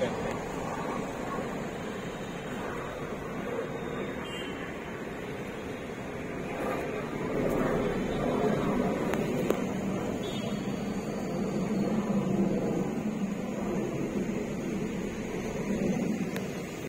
Okay.